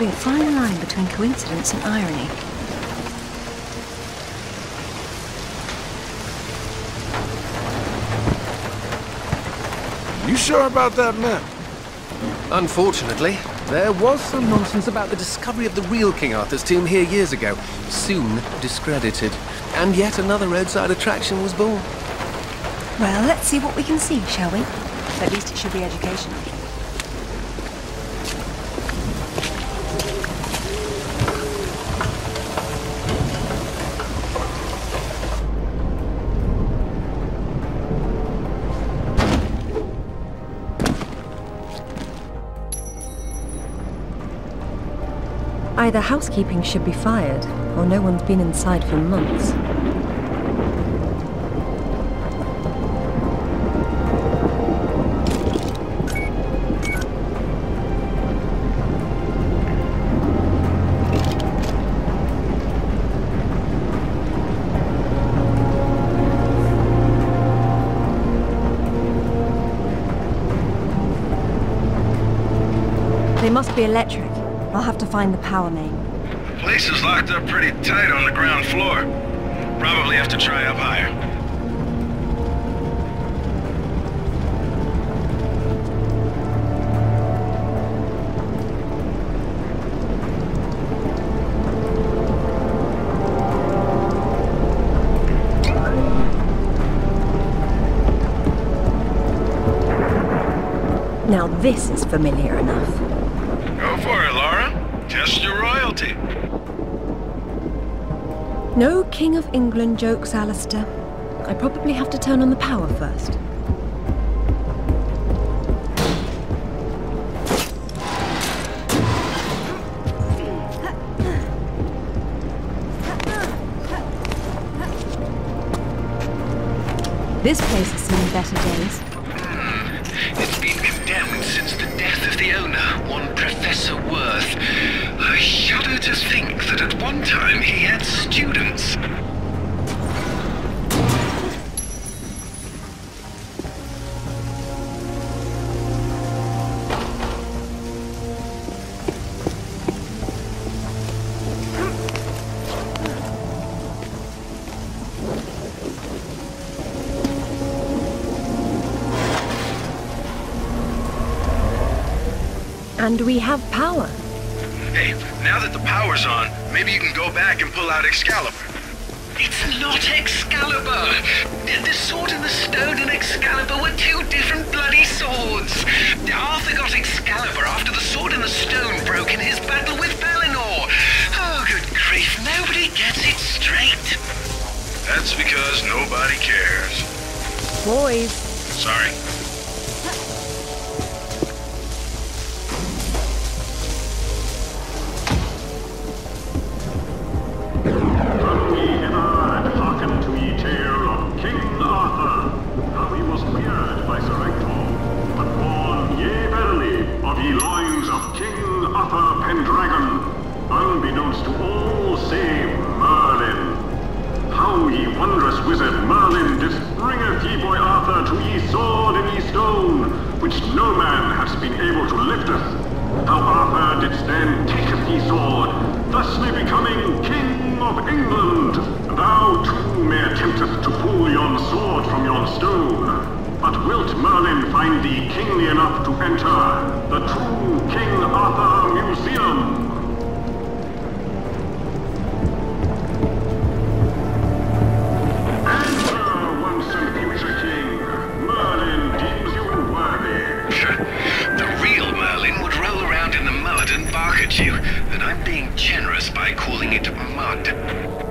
seems to be a fine line between coincidence and irony. You sure about that map? Unfortunately, there was some nonsense about the discovery of the real King Arthur's tomb here years ago, soon discredited. And yet another roadside attraction was born. Well, let's see what we can see, shall we? At least it should be educational. Either housekeeping should be fired, or no one's been inside for months. They must be electric. I'll have to find the power main. The place is locked up pretty tight on the ground floor. Probably have to try up higher. Now this is familiar enough. Your royalty. No King of England jokes, Alistair. I probably have to turn on the power first. This place has seen better days. And we have power. Hey, now that the power's on, maybe you can go back and pull out Excalibur. It's not Excalibur! The the sword and the stone and Excalibur were two different bloody swords! Arthur got Excalibur after the sword and the stone broke in his battle with Pellinore! Oh, good grief, nobody gets it straight! That's because nobody cares. Boys, Sorry. Thusly becoming King of England. Thou too may attempteth to pull yon sword from yon stone. But wilt Merlin find thee kingly enough to enter the true King Arthur Museum?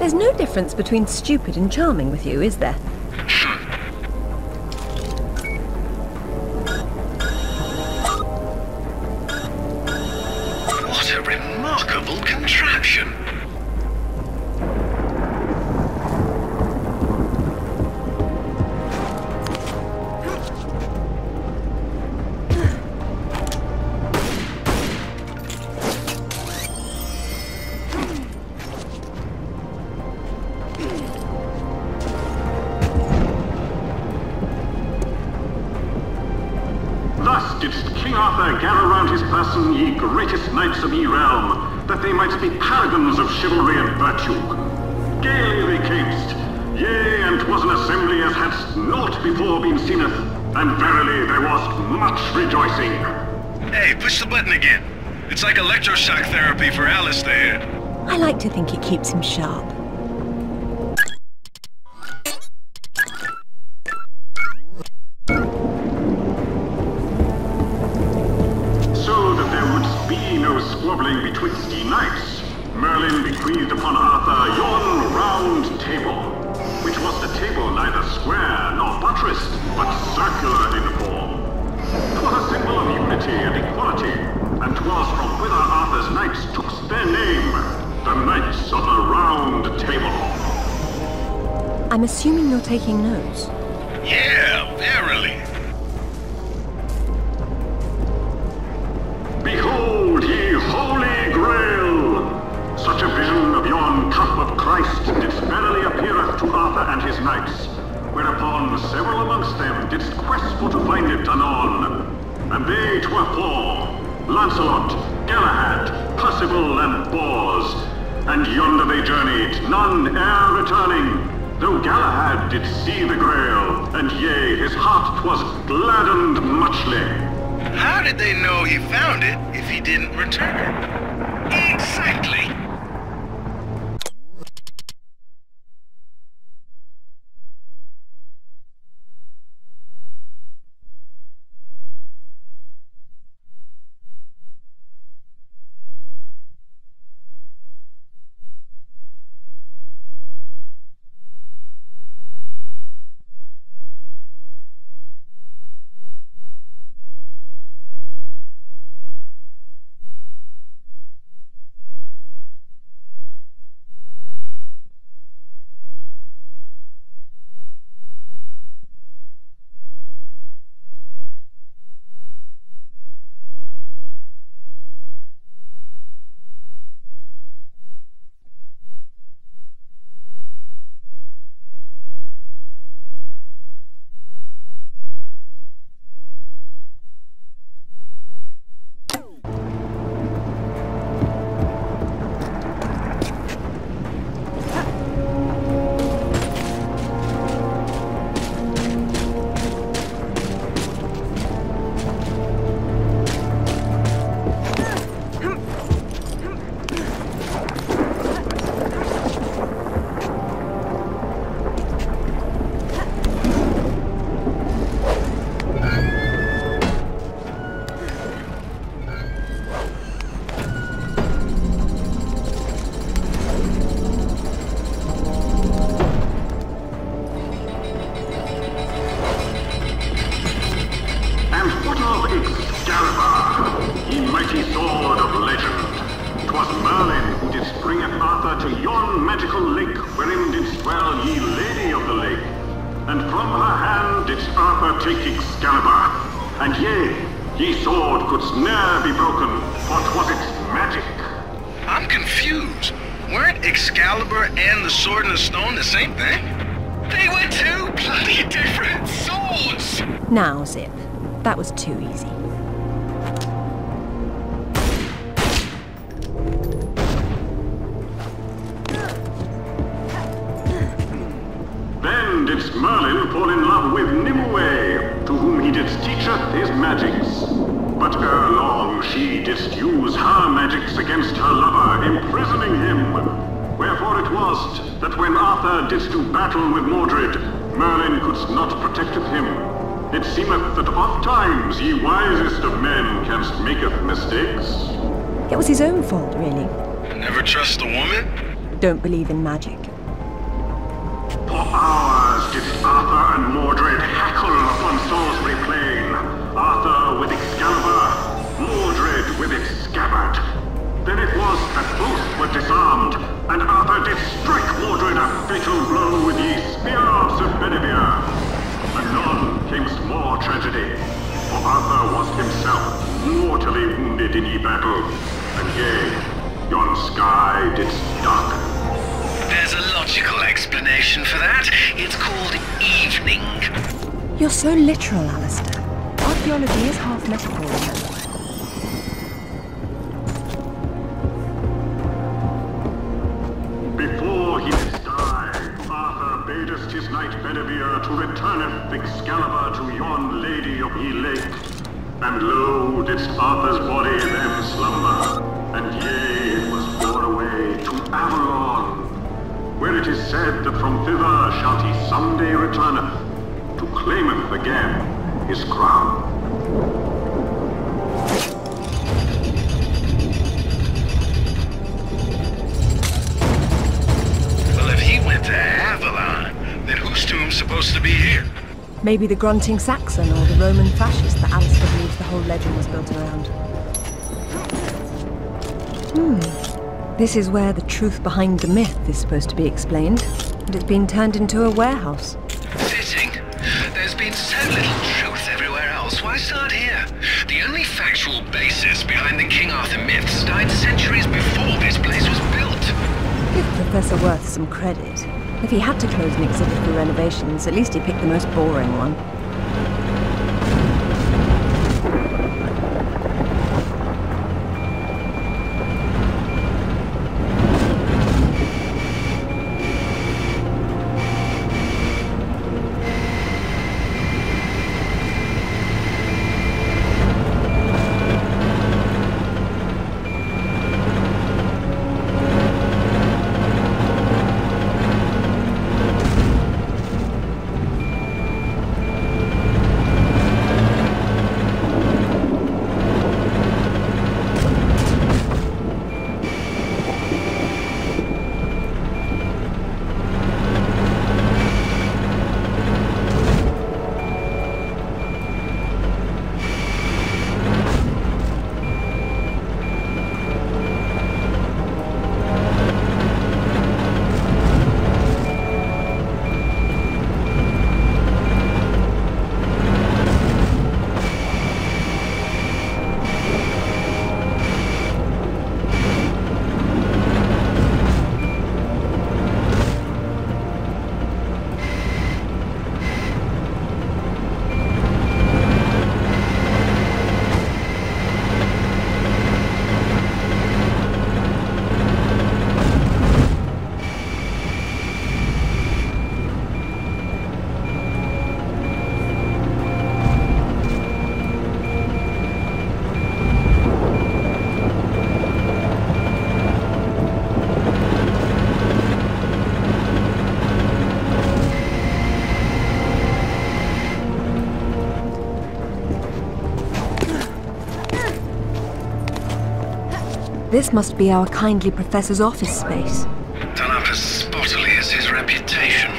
There's no difference between stupid and charming with you, is there? And verily there was much rejoicing. Hey, push the button again. It's like electroshock therapy for Alistair. I like to think it keeps him sharp. taking notes. too easy. don't believe in magic. For hours did Arthur and Mordred hackle upon Salisbury Plain. Arthur with Excalibur, Mordred with its scabbard. Then it was that both were disarmed, and Arthur did strike Mordred a fatal blow with ye spear of Sir Bedivere. Anon came more tragedy, for Arthur was himself mortally wounded in ye battle, and yea, yon sky did darken. There's a logical explanation for that. It's called evening. You're so literal, Alistair. Archaeology is half metaphor. Bedivere to returneth Excalibur to yon lady of ye lake. And lo, didst Arthur's body then slumber, and yea, it was borne away to Avalon said that from thither shall he someday returneth, to claimeth again his crown. Well, if he went to Avalon, then whose tomb's supposed to be here? Maybe the grunting Saxon or the Roman fascist that Alistair believes the whole legend was built around. Hmm. This is where the truth behind the myth is supposed to be explained. And it's been turned into a warehouse. Fitting. There's been so little truth everywhere else. Why start here? The only factual basis behind the King Arthur myths died centuries before this place was built. Give Professor Worth some credit. If he had to close an exhibit for renovations, at least he picked the most boring one. This must be our kindly professor's office space, Done up as spottily as his reputation.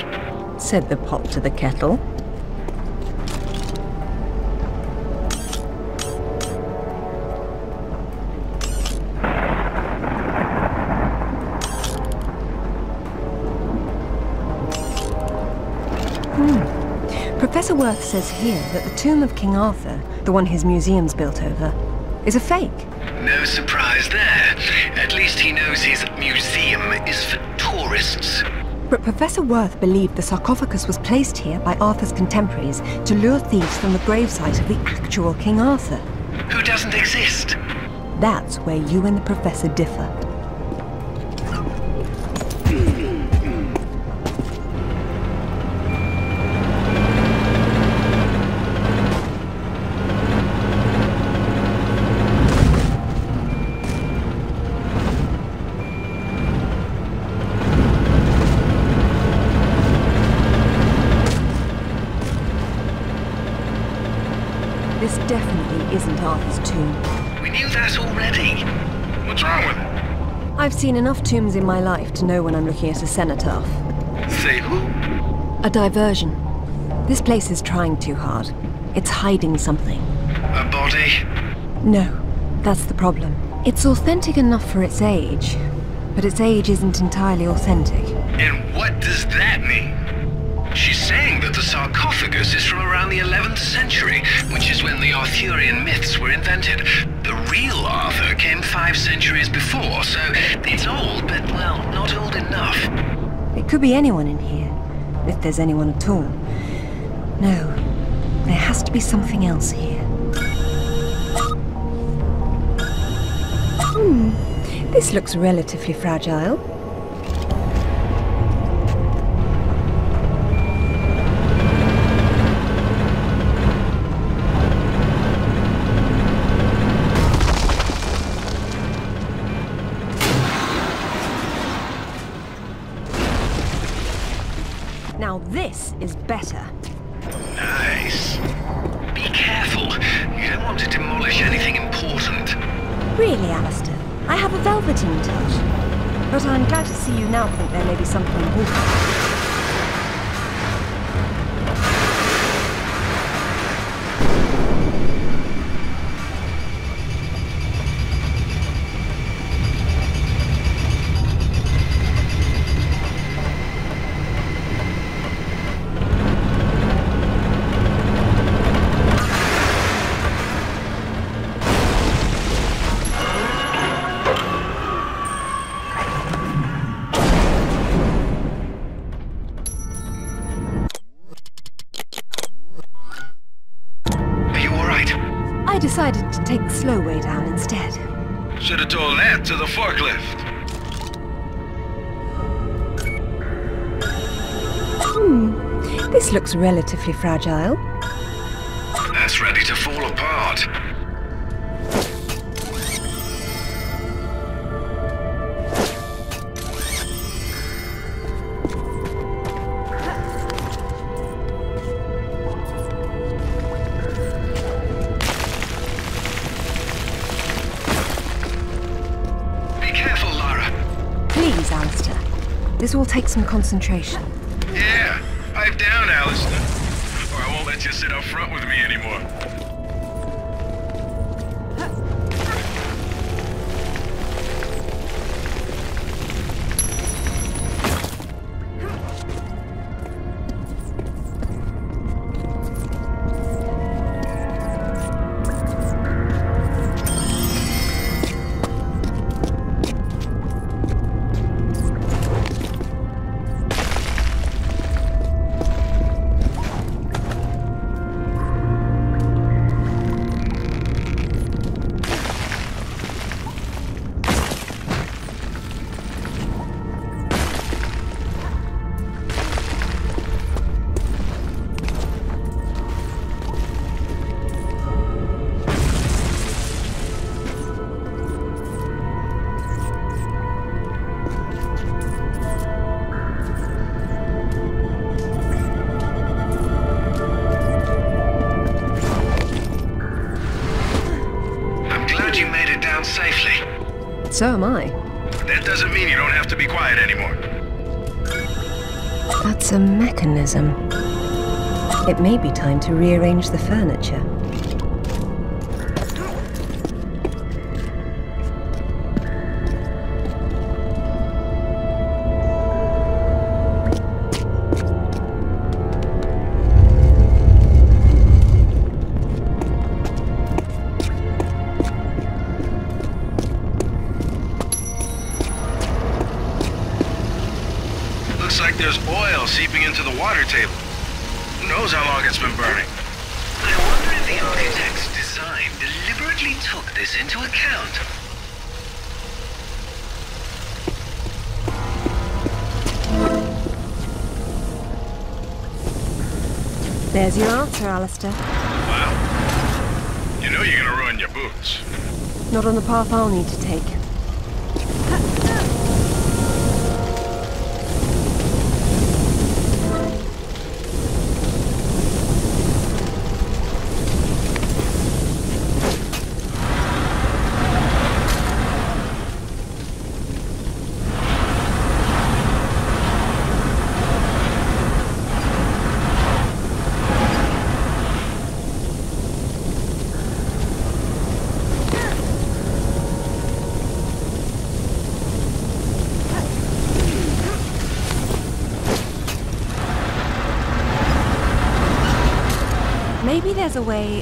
said the pot to the kettle. Hmm. Professor Worth says here that the tomb of King Arthur, the one his museum's built over, is a fake. No surprise there. At least he knows his museum is for tourists. But Professor Worth believed the sarcophagus was placed here by Arthur's contemporaries to lure thieves from the gravesite of the actual King Arthur. Who doesn't exist? That's where you and the Professor differ. Seen enough tombs in my life to know when I'm looking at a cenotaph. Say who? A diversion. This place is trying too hard. It's hiding something. A body? No, that's the problem. It's authentic enough for its age, but its age isn't entirely authentic. And what does that mean? She's saying that the sarcophagus is from around the 11th century, which is when the Arthurian myths were invented. Five centuries before, so it's old, but, well, not old enough. It could be anyone in here, if there's anyone at all. No, there has to be something else here. Hmm, this looks relatively fragile. Take the slow way down instead. Should have told that to the forklift. Hmm, This looks relatively fragile. That's ready to fall apart. Take some concentration. Yeah, pipe down, Alistair. Or I won't let you sit up front with me So am I. That doesn't mean you don't have to be quiet anymore. That's a mechanism. It may be time to rearrange the furniture. Not on the path I'll need to take. There's a way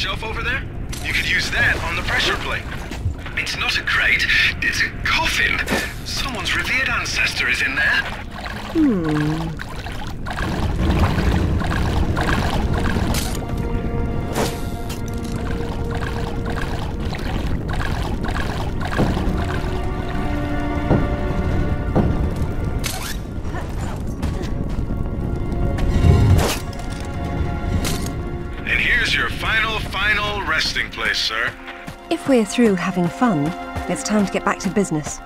shelf over through having fun, it's time to get back to business.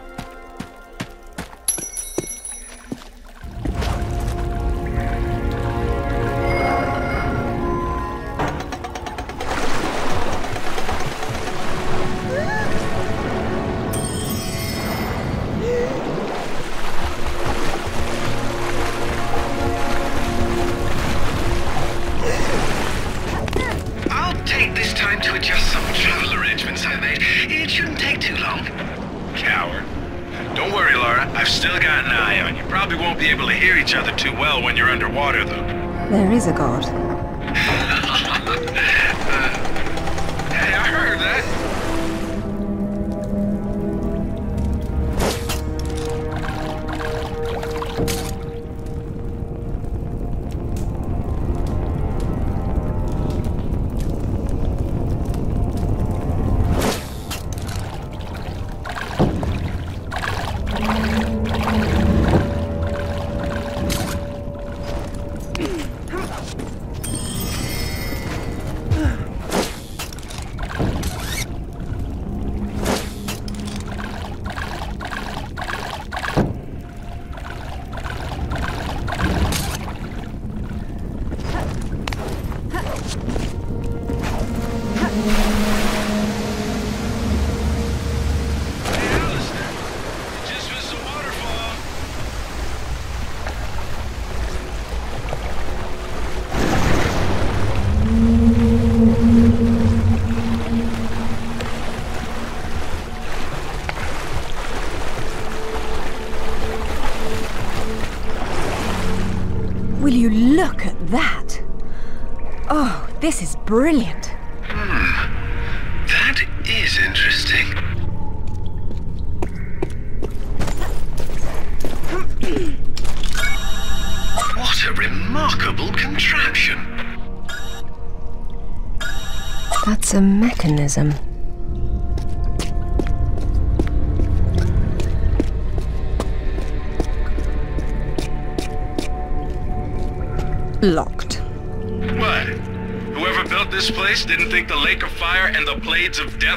brilliant. of death.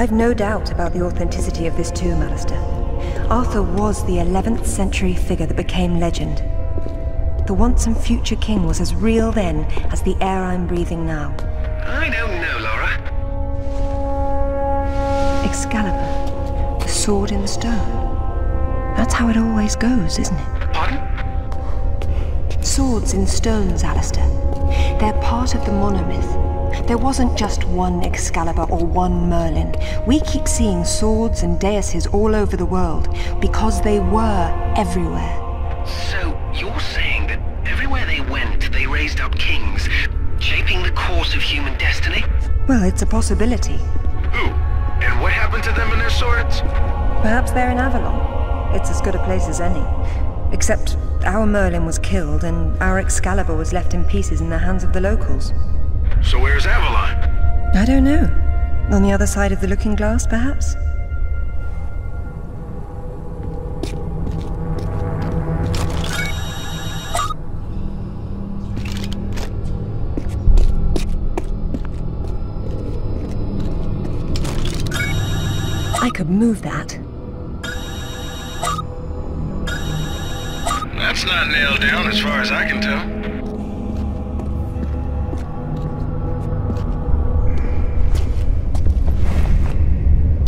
I've no doubt about the authenticity of this tomb, Alistair. Arthur was the 11th century figure that became legend. The once and future king was as real then as the air I'm breathing now. I don't know, Lara. Excalibur, the sword in the stone. That's how it always goes, isn't it? Pardon? Swords in stones, Alistair. They're part of the monomyth. There wasn't just one Excalibur or one Merlin. We keep seeing swords and deises all over the world because they were everywhere. So, you're saying that everywhere they went, they raised up kings, shaping the course of human destiny? Well, it's a possibility. Who? And what happened to them and their swords? Perhaps they're in Avalon. It's as good a place as any. Except our Merlin was killed and our Excalibur was left in pieces in the hands of the locals. So where's Avalon? I don't know. On the other side of the looking glass, perhaps? I could move that. That's not nailed down as far as I can tell.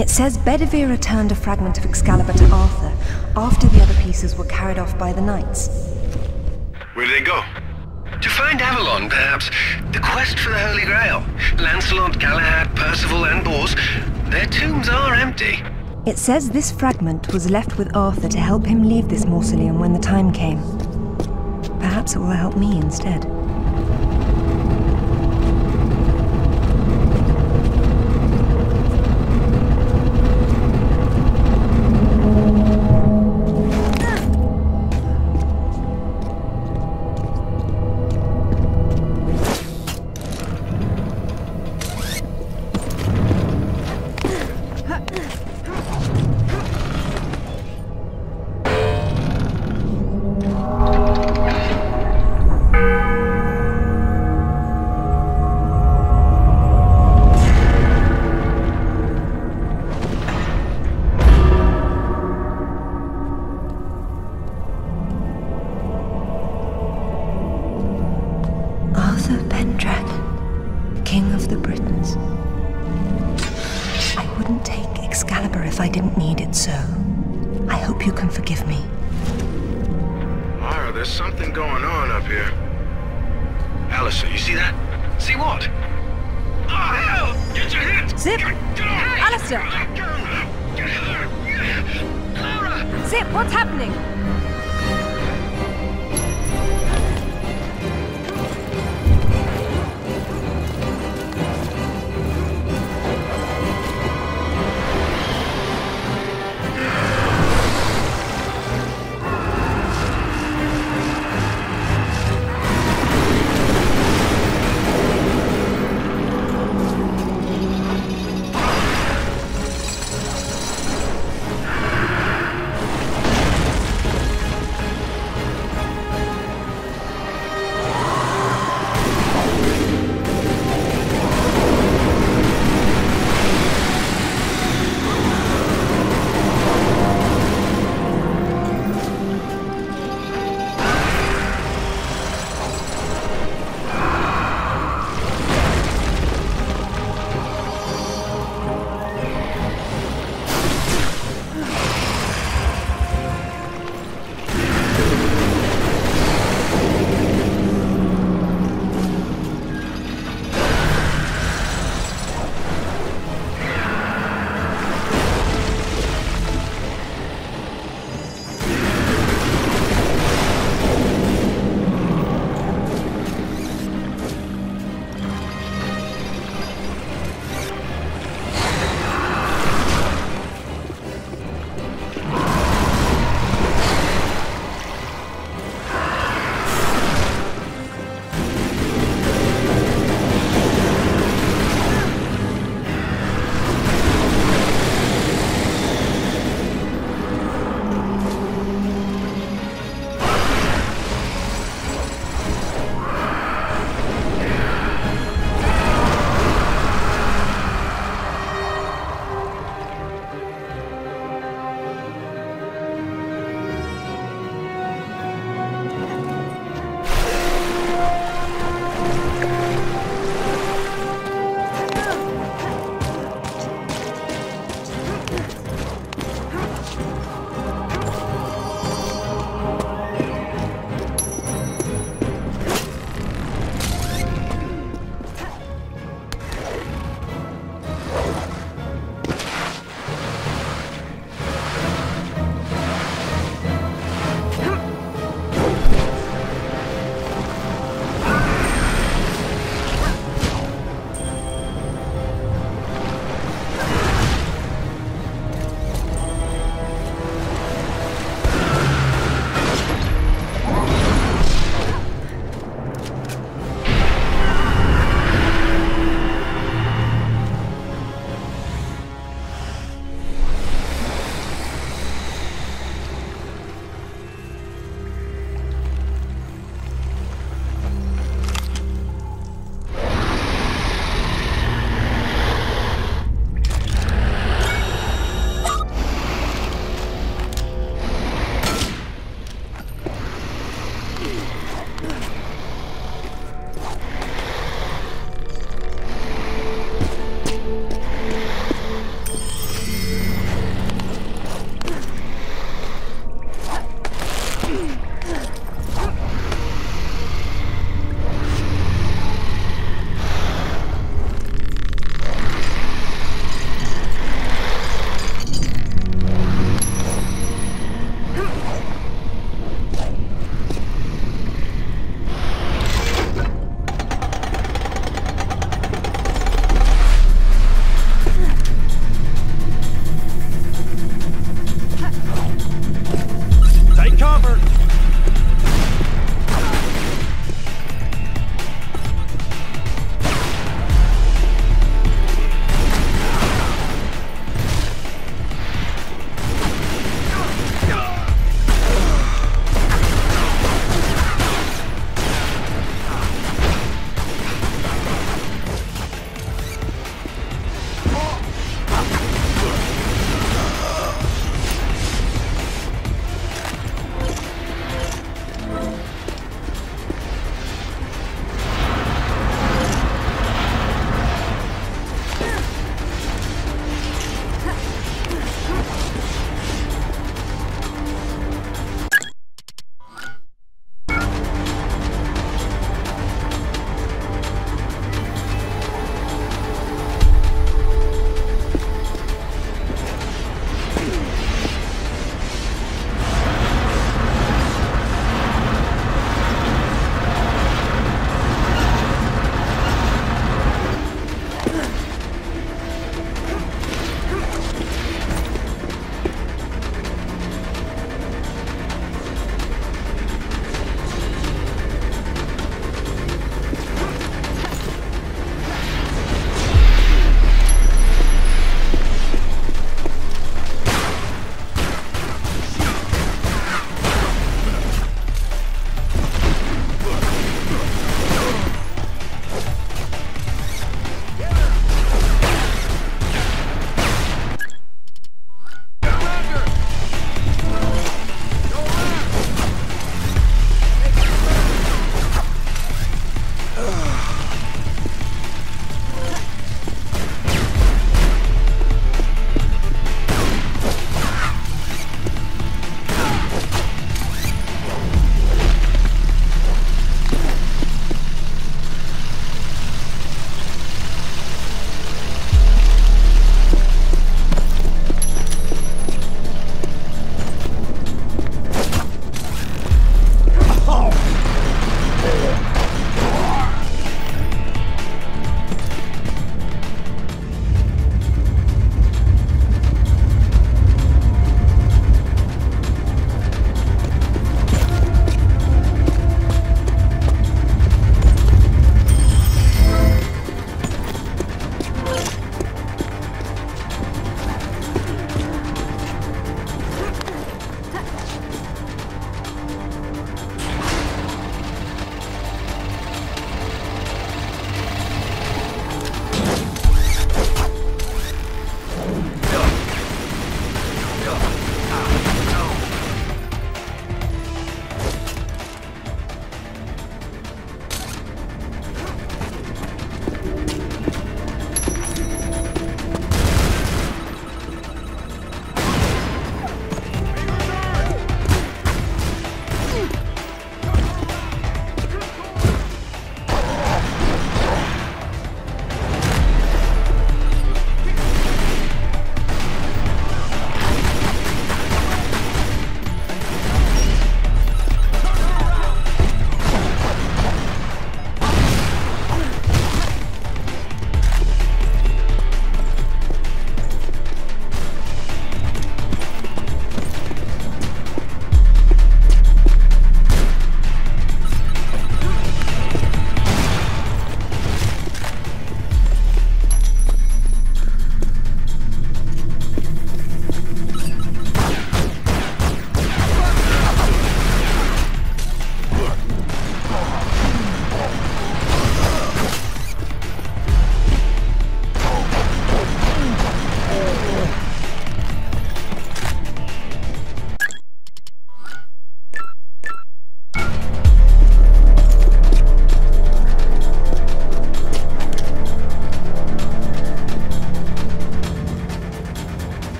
It says Bedivere returned a fragment of Excalibur to Arthur after the other pieces were carried off by the knights. Where did they go? To find Avalon, perhaps. The quest for the Holy Grail. Lancelot, Galahad, Percival, and Bors. Their tombs are empty. It says this fragment was left with Arthur to help him leave this mausoleum when the time came. Perhaps it will help me instead.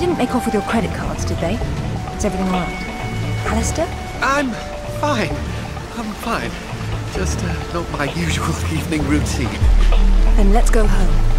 Didn't make off with your credit cards, did they? Is everything all right? Alistair? I'm fine. I'm fine. Just uh, not my usual evening routine. Then let's go home.